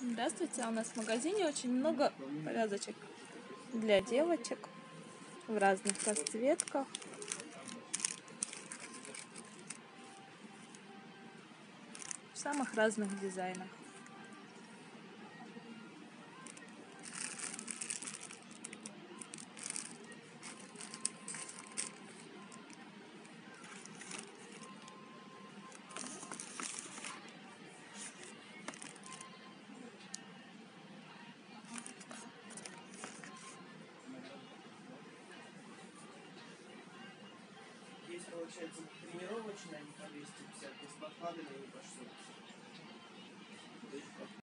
Здравствуйте, у нас в магазине очень много повязочек для девочек в разных расцветках. В самых разных дизайнах. Получается, тренировочная, не по 250, без подкладывания не по 600.